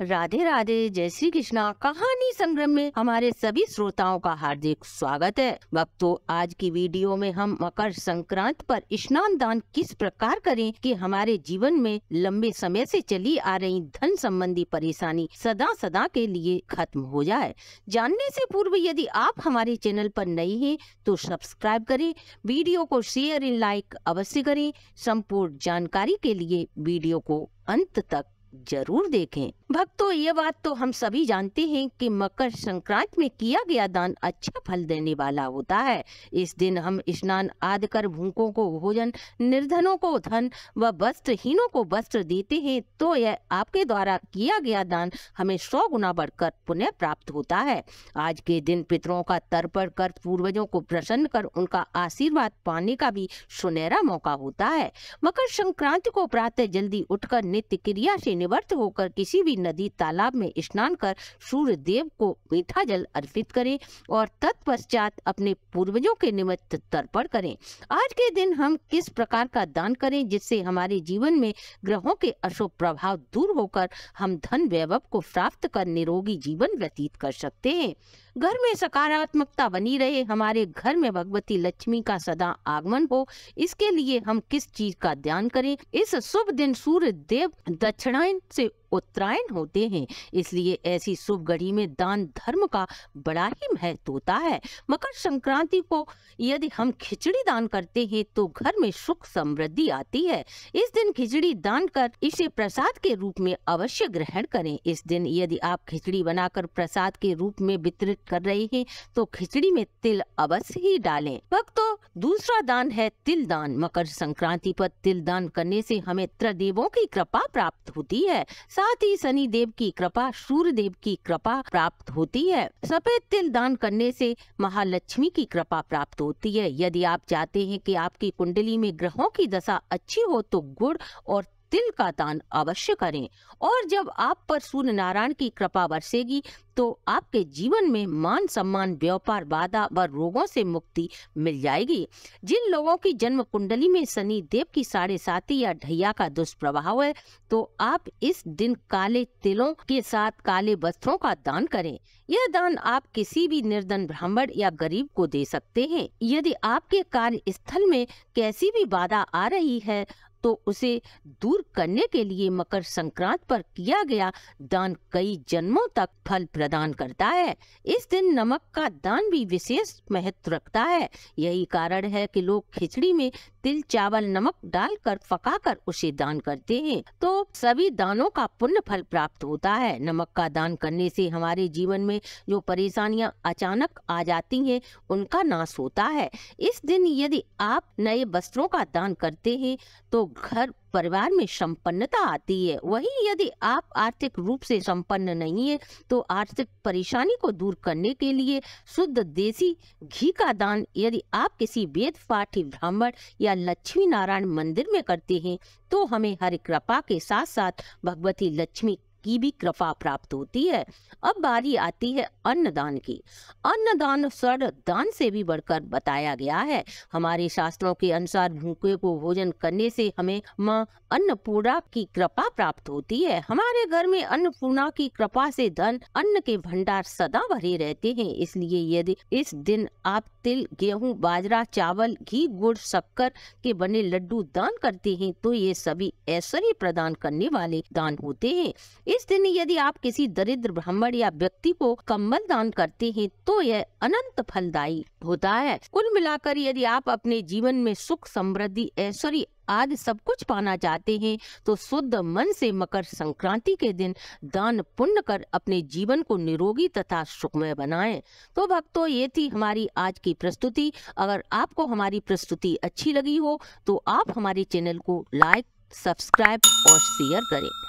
राधे राधे, जय श्री कृष्णा। कहानी संग्रह में हमारे सभी श्रोताओं का हार्दिक स्वागत है। भक्तों आज की वीडियो में हम मकर संक्रांति पर स्नान दान किस प्रकार करें कि हमारे जीवन में लंबे समय से चली आ रही धन संबंधी परेशानी सदा सदा के लिए खत्म हो जाए। जानने से पूर्व यदि आप हमारे चैनल पर नए हैं तो सब्सक्राइब करें, वीडियो को शेयर एंड लाइक अवश्य करें। संपूर्ण जानकारी के लिए वीडियो को अंत तक ज़रूर देखें। भक्तों, ये बात तो हम सभी जानते हैं कि मकर संक्रांति में किया गया दान अच्छा फल देने वाला होता है। इस दिन हम स्नान आदि कर भूखों को भोजन, निर्धनों को धन व वस्त्रहीनों को वस्त्र देते हैं तो यह आपके द्वारा किया गया दान हमें सौ गुना बढ़कर पुनः प्राप्त होता है। आज के दिन पितरों का तर्पण कर पूर्वजों को प्रसन्न कर उनका आशीर्वाद पाने का भी सुनहरा मौका होता है। मकर संक्रांति को प्रातः जल्दी उठकर नित्य क्रिया से निवृत्त होकर किसी भी नदी तालाब में स्नान कर सूर्य देव को मीठा जल अर्पित करें और तत्पश्चात अपने पूर्वजों के निमित्त तर्पण करें। आज के दिन हम किस प्रकार का दान करें जिससे हमारे जीवन में ग्रहों के अशुभ प्रभाव दूर होकर हम धन वैभव को प्राप्त कर निरोगी जीवन व्यतीत कर सकते हैं? घर में सकारात्मकता बनी रहे, हमारे घर में भगवती लक्ष्मी का सदा आगमन हो, इसके लिए हम किस चीज़ का ध्यान करें? इस शुभ दिन सूर्य देव दक्षिणायन से उत्तरायण होते हैं। इसलिए ऐसी शुभ घड़ी में दान धर्म का बड़ा ही महत्व होता है। मकर संक्रांति को यदि हम खिचड़ी दान करते हैं तो घर में सुख समृद्धि आती है। इस दिन खिचड़ी दान कर इसे प्रसाद के रूप में अवश्य ग्रहण करें। इस दिन यदि आप खिचड़ी बनाकर प्रसाद के रूप में वितरित कर रहे हैं तो खिचड़ी में तिल अवश्य ही डालें। भक्तों, दूसरा दान है तिल दान। मकर संक्रांति पर तिल दान करने से हमें त्रदेवों की कृपा प्राप्त होती है। साथ ही शनि देव की कृपा सूर्य देव की कृपा प्राप्त होती है। सफ़ेद तिल दान करने से महालक्ष्मी की कृपा प्राप्त होती है। यदि आप चाहते हैं कि आपकी कुंडली में ग्रहों की दशा अच्छी हो तो गुड़ और तिल का दान अवश्य करें। और जब आप पर सूर्य नारायण की कृपा बरसेगी तो आपके जीवन में मान सम्मान, व्यापार, बाधा व रोगों से मुक्ति मिल जाएगी। जिन लोगों की जन्म कुंडली में शनि देव की साढ़े साथी या ढैया का दुष्प्रभाव है तो आप इस दिन काले तिलों के साथ काले वस्त्रों का दान करें। यह दान आप किसी भी निर्धन ब्राह्मण या गरीब को दे सकते हैं। यदि आपके कार्य स्थल में कैसी भी बाधा आ रही है तो उसे दूर करने के लिए मकर संक्रांत पर किया गया दान कई जन्मों तक फल प्रदान करता है। इस दिन नमक का दान भी विशेष महत्व रखता है। यही कारण है कि लोग खिचड़ी में तिल, चावल, नमक डालकर, पकाकर उसे दान करते हैं। तो सभी दानों का पुण्य फल प्राप्त होता है। नमक का दान करने से हमारे जीवन में जो परेशानियाँ अचानक आ जाती हैं, उनका नाश होता है। इस दिन यदि आप नए वस्त्रों का दान करते हैं तो घर परिवार में संपन्नता आती है। वहीं यदि आप आर्थिक रूप से संपन्न नहीं है तो आर्थिक परेशानी को दूर करने के लिए शुद्ध देसी घी का दान यदि आप किसी वेद पाठी ब्राह्मण या लक्ष्मी नारायण मंदिर में करते हैं तो हमें हर कृपा के साथ साथ भगवती लक्ष्मी की भी कृपा प्राप्त होती है। अब बारी आती है अन्नदान की। अन्नदान स्वर दान से भी बढ़कर बताया गया है। हमारे शास्त्रों के अनुसार भूखे को भोजन करने से हमें माँ अन्नपूर्णा की कृपा प्राप्त होती है। हमारे घर में अन्नपूर्णा की कृपा से धन, अन्न के भंडार सदा भरे रहते हैं। इसलिए यदि इस दिन आप तिल, गेहूँ, बाजरा, चावल, घी, गुड़, शक्कर के बने लड्डू दान करते हैं तो ये सभी ऐश्वर्य प्रदान करने वाले दान होते हैं। इस दिन यदि आप किसी दरिद्र ब्राह्मण या व्यक्ति को कम्बल दान करते हैं तो यह अनंत फलदायी होता है। कुल मिलाकर यदि आप अपने जीवन में सुख, समृद्धि, ऐश्वर्य आदि सब कुछ पाना चाहते हैं तो शुद्ध मन से मकर संक्रांति के दिन दान पुण्य कर अपने जीवन को निरोगी तथा सुखमय बनाएँ। तो भक्तों, ये थी हमारी आज की प्रस्तुति। अगर आपको हमारी प्रस्तुति अच्छी लगी हो तो आप हमारे चैनल को लाइक, सब्सक्राइब और शेयर करें।